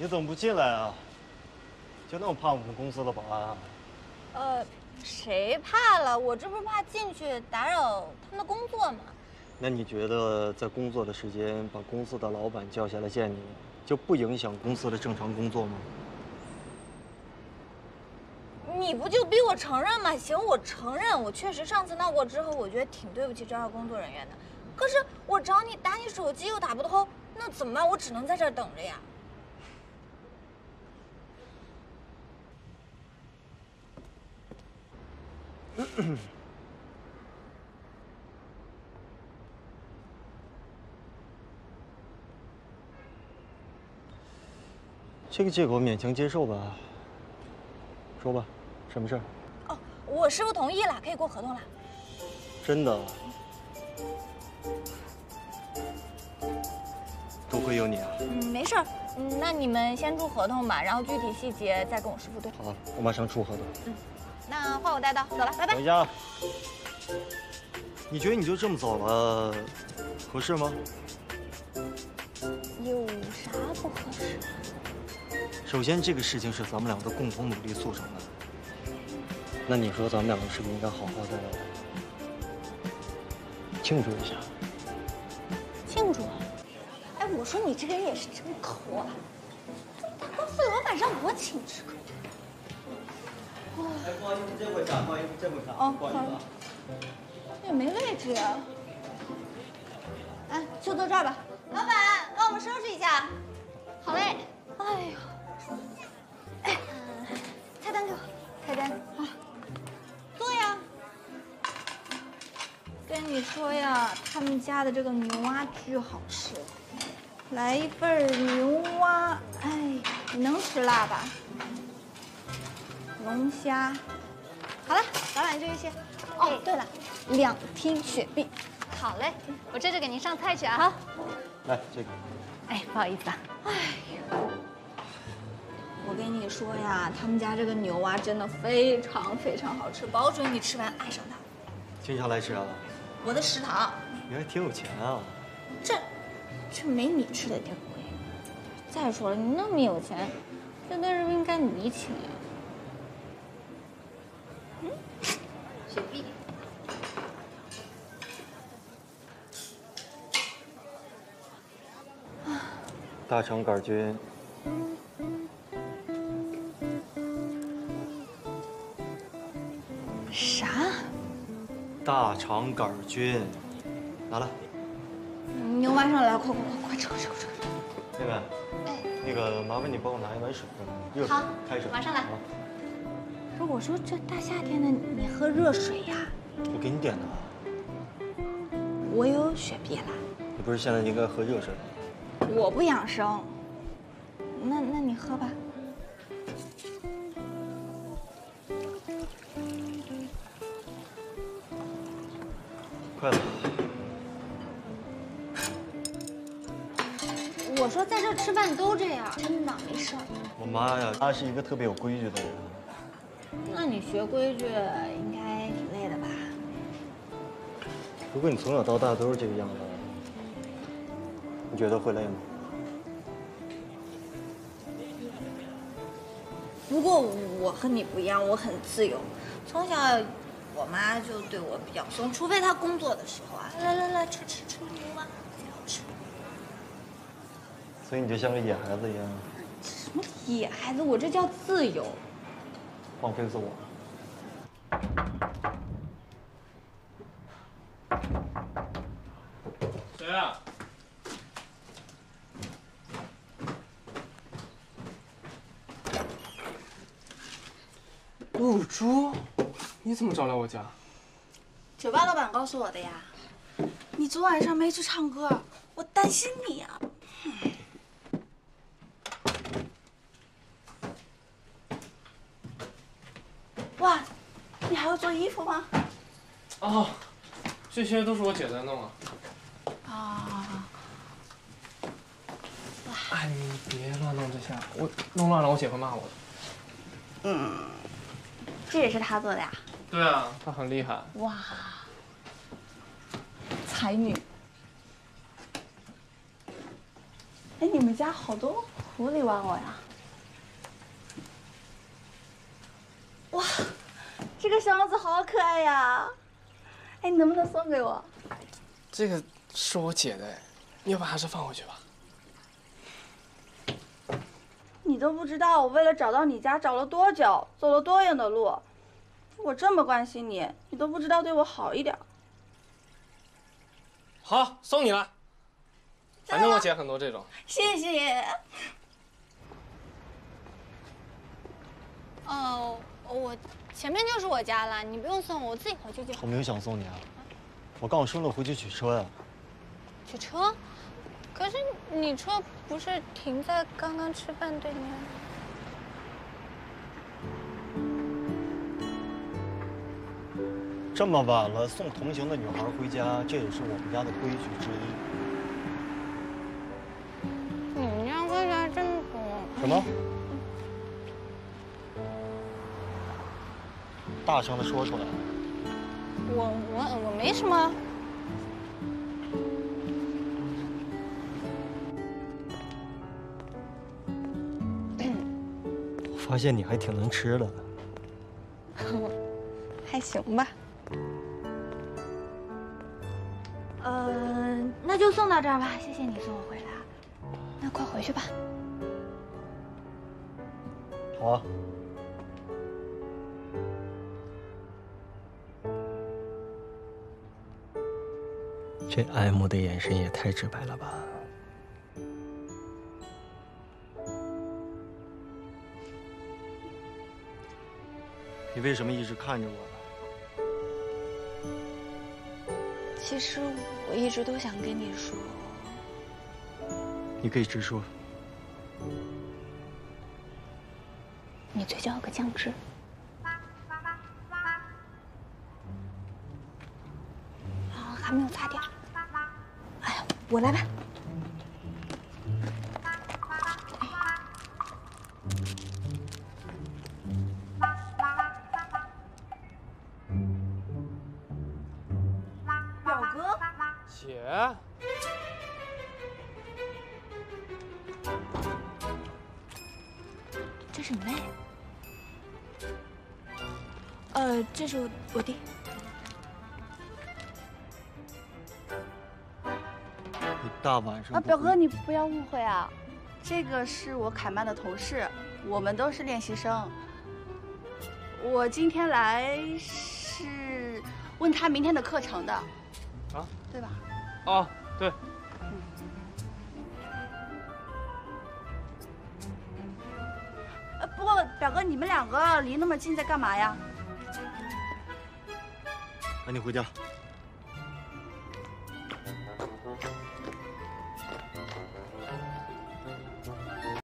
你怎么不进来啊？就那么怕我们公司的保安啊？呃，谁怕了？我这不是怕进去打扰他们的工作吗？那你觉得在工作的时间把公司的老板叫下来见你，就不影响公司的正常工作吗？你不就逼我承认吗？行，我承认，我确实上次闹过之后，我觉得挺对不起这儿工作人员的。可是我找你打你手机又打不通，那怎么办？我只能在这儿等着呀。这个借口勉强接受吧。说吧，什么事儿？哦，我师傅同意了，可以过合同了。真的？多亏有你啊！嗯，没事儿。嗯，那你们先出合同吧，然后具体细节再跟我师傅对。好，我马上出合同。嗯，那换我带刀，走了，拜拜。回家。你觉得你就这么走了，合适吗？有啥不合适？首先，这个事情是咱们两个共同努力促成的。那你说，咱们两个是不是应该好好的庆祝一下？庆祝？哎，我说你这个人也是真抠啊！大公司老板让我请吃客。哎，不好意思，这回啥？不好意思，这回啥？哦，不好意思这。也没位置呀。哎，就坐这儿吧。老板，帮我们收拾一下。好嘞。哎呦。哎，菜单给我，菜单啊，坐呀。跟你说呀，他们家的这个牛蛙巨好吃，来一份牛蛙。哎，你能吃辣吧？龙虾。好了，老板就这些。哦，对了，两瓶雪碧。好嘞，我这就给您上菜去啊。来，这个。哎，不好意思啊。哎呦，我跟你说呀，他们家这个牛蛙真的非常非常好吃，保准你吃完爱上它。经常来吃啊？我的食堂。你还挺有钱啊。这，这没你吃的店贵。再说了，你那么有钱，这顿是不是应该你请呀？嗯，雪碧。大肠杆菌。啥？大肠杆菌，拿来。牛蛙上来，快快快快吃快吃快吃！妹妹，哎，那个麻烦你帮我拿一碗水，热水，开水，马上来。不是我说，这大夏天的你喝热水呀？我给你点的。我有雪碧了。你不是现在应该喝热水吗？我不养生。那那你喝吧。快了。我说在这吃饭都这样，真的没事。我妈呀，她是一个特别有规矩的人。那你学规矩应该挺累的吧？如果你从小到大都是这个样子，你觉得会累吗？不过我和你不一样，我很自由。从小，我妈就对我比较松，除非她工作的时候啊。来来来，吃吃吃牛蛙，贼好吃。所以你就像个野孩子一样。什么野孩子？我这叫自由。放飞自我。谁啊？露珠，你怎么找来我家？酒吧老板告诉我的呀。你昨晚上没去唱歌，我担心你呀。哇，你还要做衣服吗？哦，这些都是我姐在弄啊。啊。哎，你别乱弄这些，我弄乱了我姐会骂我的。嗯，这也是她做的呀？对啊，她很厉害。哇，才女。哎，你们家好多狐狸玩偶呀！哇，这个箱子好可爱呀！哎，你能不能送给我？这个是我姐的，你要不还是放回去吧？你都不知道我为了找到你家找了多久，走了多远的路。我这么关心你，你都不知道对我好一点。好，送你了。反正我姐很多这种。谢谢。哦，我前面就是我家了，你不用送我，我自己回去就好。我没有想送你啊，我刚好顺路回去取车呀。取车？可是你车不是停在刚刚吃饭对面？这么晚了，送同行的女孩回家，这也是我们家的规矩之一。你们家规矩还真多。什么？大声的说出来。我我我没什么。我发现你还挺能吃的。还行吧。呃，那就送到这儿吧，谢谢你送我回来。那快回去吧。好啊。这爱慕的眼神也太直白了吧！你为什么一直看着我呢？其实我一直都想跟你说，你可以直说。你嘴角有个酱汁。啊，还没有擦掉。我来吧。表哥，姐，这是你妹？呃，这是我我弟。大晚上啊，表哥，你不要误会啊，这个是我凯曼的同事，我们都是练习生。我今天来是问他明天的课程的，啊，对吧？哦，对，呃，不过表哥，你们两个离那么近，在干嘛呀？赶紧回家。哎